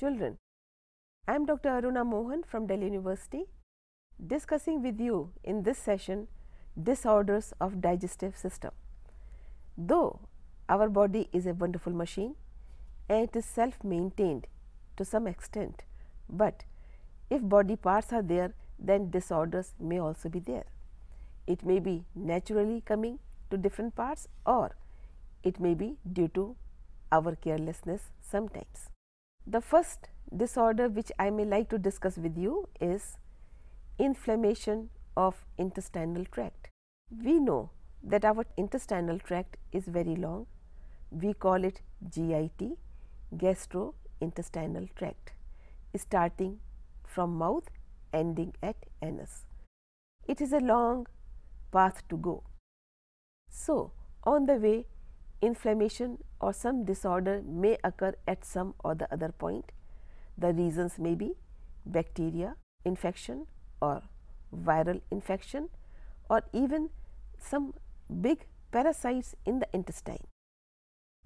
Children, I am Dr. Aruna Mohan from Delhi University discussing with you in this session disorders of digestive system. Though our body is a wonderful machine and it is self maintained to some extent, but if body parts are there then disorders may also be there. It may be naturally coming to different parts or it may be due to our carelessness sometimes. The first disorder which I may like to discuss with you is inflammation of intestinal tract. We know that our intestinal tract is very long. We call it GIT, gastrointestinal tract, starting from mouth ending at anus. It is a long path to go. So, on the way inflammation or some disorder may occur at some or the other point. The reasons may be bacteria infection or viral infection or even some big parasites in the intestine.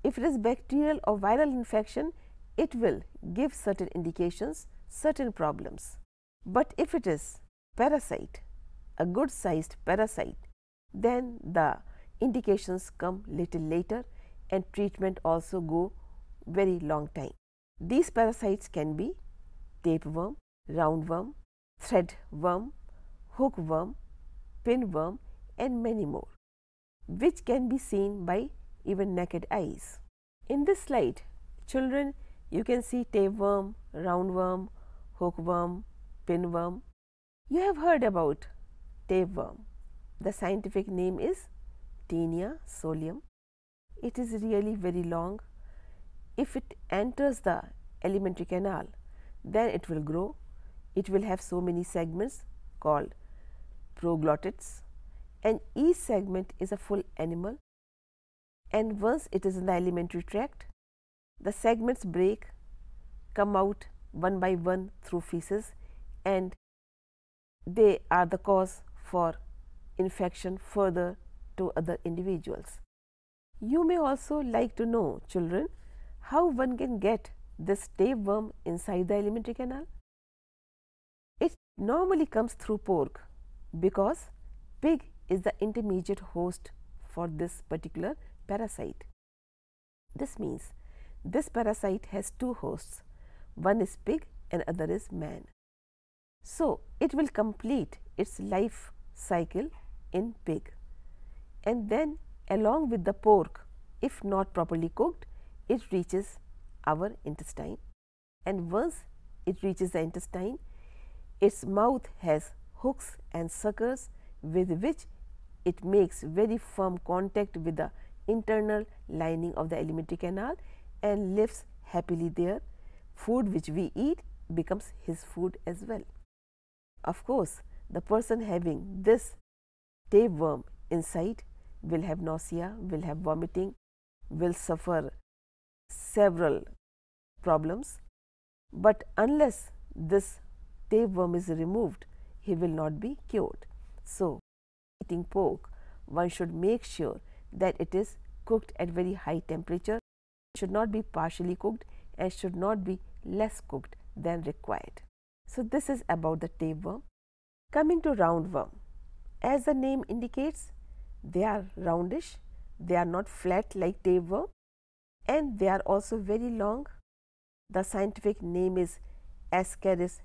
If it is bacterial or viral infection, it will give certain indications, certain problems. But if it is parasite, a good sized parasite, then the indications come little later and treatment also go very long time. These parasites can be tapeworm, roundworm, threadworm, hookworm, pinworm and many more which can be seen by even naked eyes. In this slide children you can see tapeworm, roundworm, hookworm, pinworm. You have heard about tapeworm. The scientific name is Taenia solium. It is really very long. If it enters the alimentary canal, then it will grow. It will have so many segments called proglottids and each segment is a full animal and once it is in the alimentary tract, the segments break, come out one by one through feces and they are the cause for infection further to other individuals. You may also like to know children how one can get this tapeworm inside the alimentary canal. It normally comes through pork because pig is the intermediate host for this particular parasite. This means this parasite has two hosts, one is pig and other is man. So, it will complete its life cycle in pig and then along with the pork if not properly cooked it reaches our intestine and once it reaches the intestine its mouth has hooks and suckers with which it makes very firm contact with the internal lining of the alimentary canal and lives happily there. Food which we eat becomes his food as well. Of course, the person having this tapeworm inside will have nausea, will have vomiting, will suffer several problems. But unless this tapeworm is removed, he will not be cured. So, eating pork, one should make sure that it is cooked at very high temperature, should not be partially cooked and should not be less cooked than required. So, this is about the tapeworm. Coming to roundworm, as the name indicates, they are roundish, they are not flat like tapeworm and they are also very long. The scientific name is Ascaris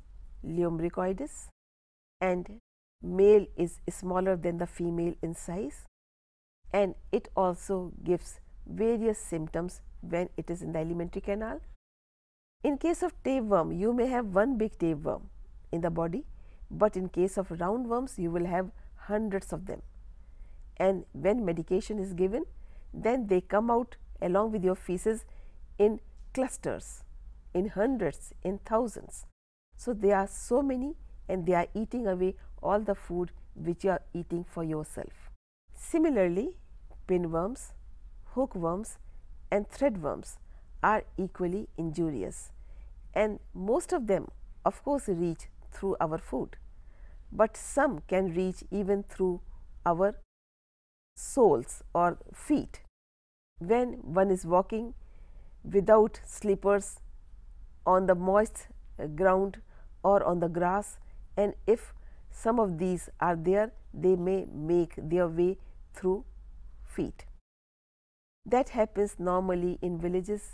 lumbricoides and male is smaller than the female in size and it also gives various symptoms when it is in the alimentary canal. In case of tapeworm, you may have one big tapeworm in the body, but in case of roundworms, you will have hundreds of them. And when medication is given, then they come out along with your feces in clusters, in hundreds, in thousands. So, they are so many and they are eating away all the food which you are eating for yourself. Similarly, pinworms, hookworms and threadworms are equally injurious and most of them of course reach through our food. but some can reach even through our soles or feet. When one is walking without slippers on the moist ground or on the grass and if some of these are there they may make their way through feet. That happens normally in villages,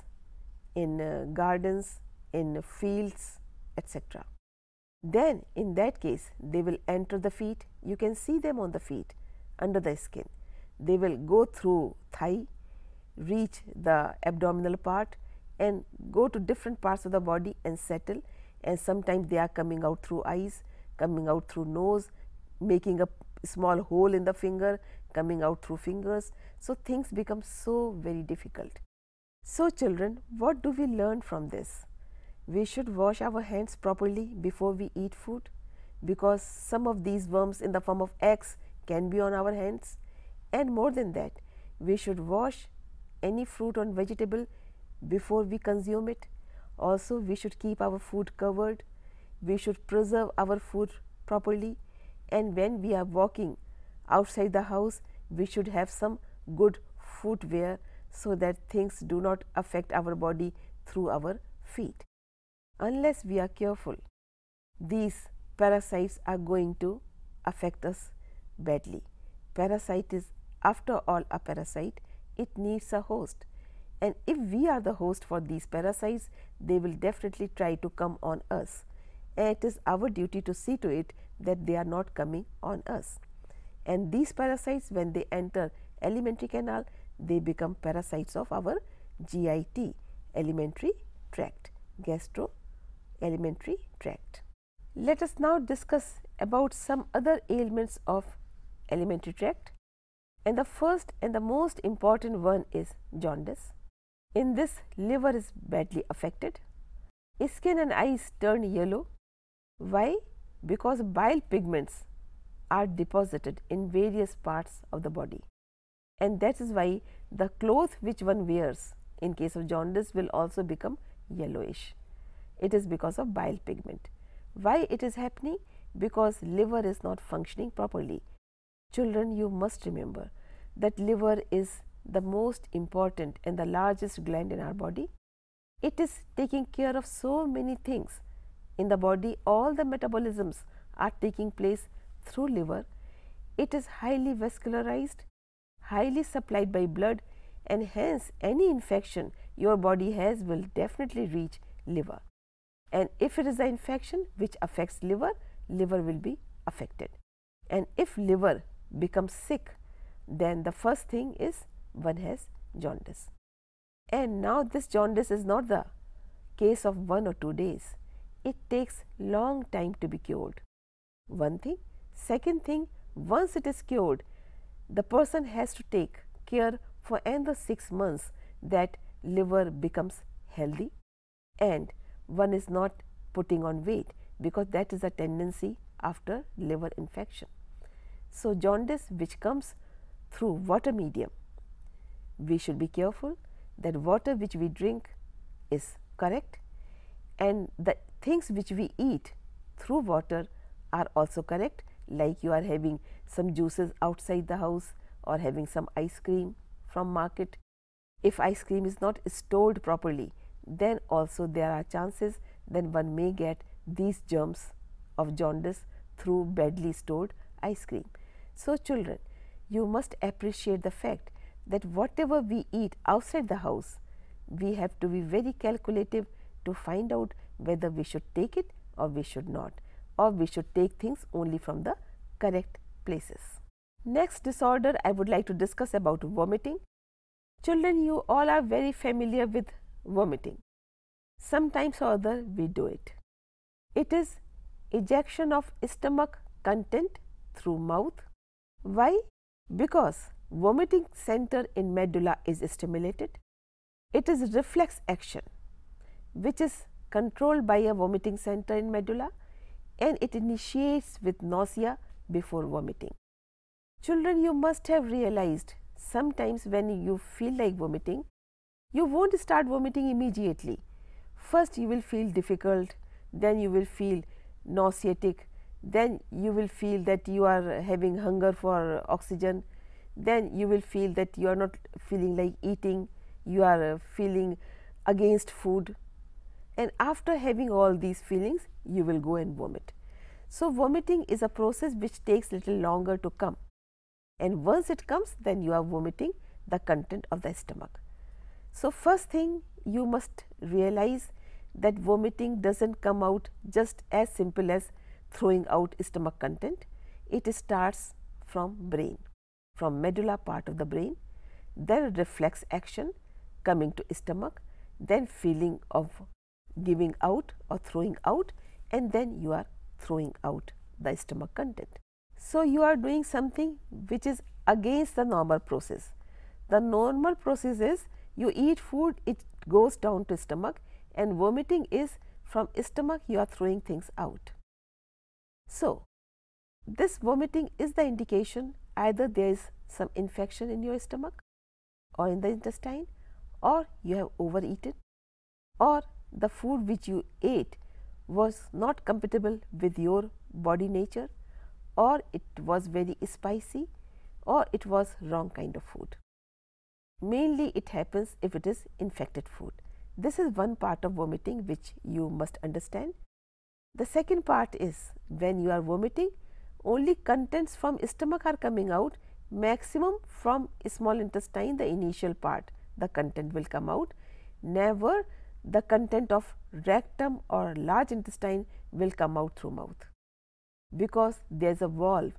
in uh, gardens, in fields etc. Then in that case they will enter the feet, you can see them on the feet under the skin. They will go through thigh, reach the abdominal part and go to different parts of the body and settle and sometimes they are coming out through eyes, coming out through nose, making a small hole in the finger, coming out through fingers. So, things become so very difficult. So, children what do we learn from this? We should wash our hands properly before we eat food because some of these worms in the form of eggs can be on our hands and more than that we should wash any fruit or vegetable before we consume it. Also, we should keep our food covered, we should preserve our food properly and when we are walking outside the house, we should have some good footwear so that things do not affect our body through our feet. Unless we are careful, these parasites are going to affect us badly. Parasite is after all a parasite, it needs a host and if we are the host for these parasites, they will definitely try to come on us and it is our duty to see to it that they are not coming on us. And these parasites when they enter alimentary canal, they become parasites of our GIT, alimentary tract, gastro alimentary tract. Let us now discuss about some other ailments of alimentary tract and the first and the most important one is jaundice. In this liver is badly affected. Skin and eyes turn yellow. Why? Because bile pigments are deposited in various parts of the body and that is why the cloth which one wears in case of jaundice will also become yellowish. It is because of bile pigment. Why it is happening? Because liver is not functioning properly. Children you must remember that liver is the most important and the largest gland in our body. It is taking care of so many things in the body. All the metabolisms are taking place through liver. It is highly vascularized, highly supplied by blood and hence any infection your body has will definitely reach liver. And if it is the infection which affects liver, liver will be affected. And if liver becomes sick, then the first thing is one has jaundice. And now this jaundice is not the case of one or two days. It takes long time to be cured. One thing. Second thing, once it is cured, the person has to take care for another 6 months that liver becomes healthy and one is not putting on weight because that is a tendency after liver infection. So, jaundice which comes through water medium we should be careful that water which we drink is correct and the things which we eat through water are also correct like you are having some juices outside the house or having some ice cream from market. If ice cream is not stored properly then also there are chances then one may get these germs of jaundice through badly stored ice cream. So, children you must appreciate the fact that whatever we eat outside the house, we have to be very calculative to find out whether we should take it or we should not or we should take things only from the correct places. Next disorder I would like to discuss about vomiting. Children you all are very familiar with vomiting. Sometimes or other we do it. It is ejection of stomach content through mouth. Why? Because vomiting center in medulla is stimulated. It is reflex action which is controlled by a vomiting center in medulla and it initiates with nausea before vomiting. Children, you must have realized sometimes when you feel like vomiting, you won't start vomiting immediately. First you will feel difficult, then you will feel nauseatic, then you will feel that you are having hunger for oxygen, then you will feel that you are not feeling like eating, you are feeling against food and after having all these feelings you will go and vomit. So, vomiting is a process which takes little longer to come. And once it comes then you are vomiting the content of the stomach. So, first thing you must realize that vomiting does not come out just as simple as throwing out stomach content, it starts from brain, from medulla part of the brain, then reflex action coming to stomach, then feeling of giving out or throwing out and then you are throwing out the stomach content. So, you are doing something which is against the normal process. The normal process is you eat food, it goes down to stomach and vomiting is from stomach you are throwing things out. So, this vomiting is the indication either there is some infection in your stomach or in the intestine or you have overeaten or the food which you ate was not compatible with your body nature or it was very spicy or it was wrong kind of food. Mainly it happens if it is infected food. This is one part of vomiting which you must understand. The second part is when you are vomiting only contents from stomach are coming out maximum from small intestine the initial part the content will come out never the content of rectum or large intestine will come out through mouth because there is a valve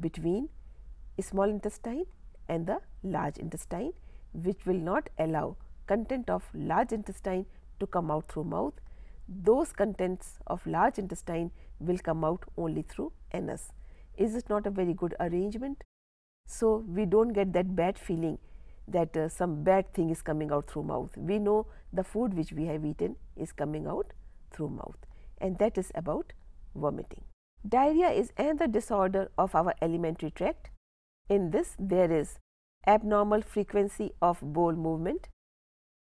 between small intestine and the large intestine which will not allow content of large intestine to come out through mouth. Those contents of large intestine will come out only through anus. Is it not a very good arrangement? So, we do not get that bad feeling that uh, some bad thing is coming out through mouth. We know the food which we have eaten is coming out through mouth and that is about vomiting. Diarrhea is another disorder of our alimentary tract. In this there is abnormal frequency of bowel movement,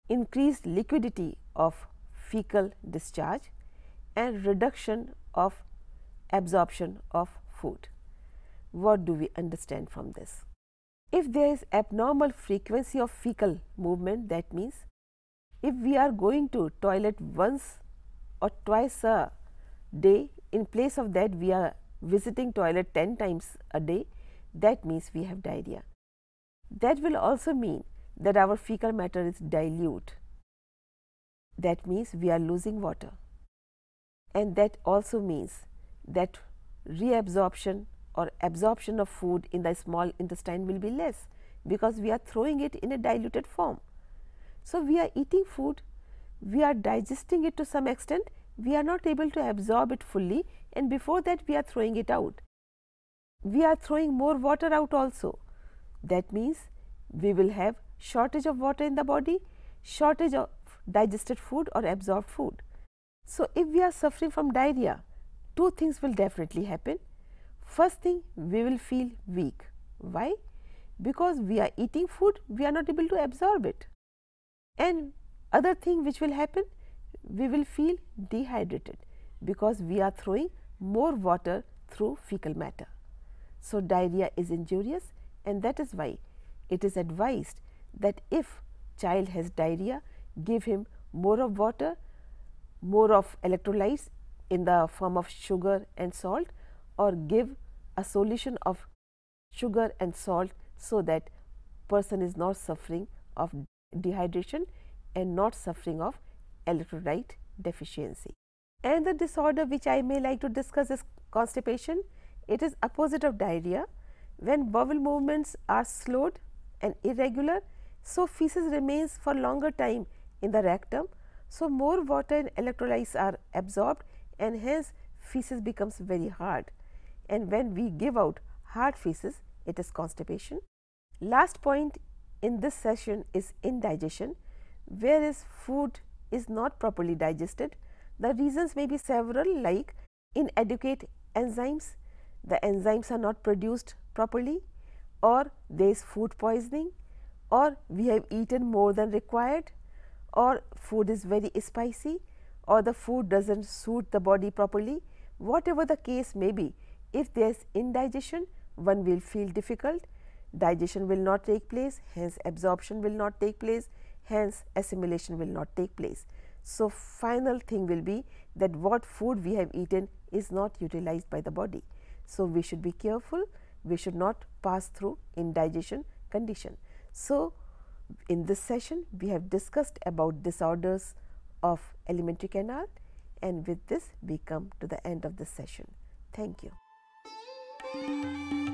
increased liquidity of fecal discharge and reduction of absorption of food. What do we understand from this? If there is abnormal frequency of fecal movement that means if we are going to toilet once or twice a day in place of that we are visiting toilet 10 times a day that means we have diarrhea. That will also mean that our fecal matter is dilute that means we are losing water and that also means that reabsorption or absorption of food in the small intestine will be less because we are throwing it in a diluted form. So, we are eating food, we are digesting it to some extent, we are not able to absorb it fully and before that we are throwing it out. We are throwing more water out also. That means, we will have shortage of water in the body, shortage of digested food or absorbed food. So, if we are suffering from diarrhea, two things will definitely happen. First thing we will feel weak. Why? Because we are eating food, we are not able to absorb it. And other thing which will happen, we will feel dehydrated because we are throwing more water through fecal matter. So, diarrhea is injurious and that is why it is advised that if child has diarrhea, give him more of water, more of electrolytes in the form of sugar and salt or give a solution of sugar and salt so that person is not suffering of dehydration and not suffering of electrolyte deficiency. And the disorder which I may like to discuss is constipation. It is opposite of diarrhea. When bowel movements are slowed and irregular, so feces remains for longer time in the rectum. So, more water and electrolytes are absorbed and hence feces becomes very hard and when we give out hard feces it is constipation. Last point in this session is indigestion whereas food is not properly digested. The reasons may be several like inadequate enzymes, the enzymes are not produced properly or there is food poisoning or we have eaten more than required or food is very spicy or the food does not suit the body properly whatever the case may be, if there is indigestion, one will feel difficult, digestion will not take place, hence absorption will not take place, hence assimilation will not take place. So, final thing will be that what food we have eaten is not utilized by the body. So, we should be careful, we should not pass through indigestion condition. So, in this session we have discussed about disorders of alimentary canal and with this we come to the end of the session. Thank you. Música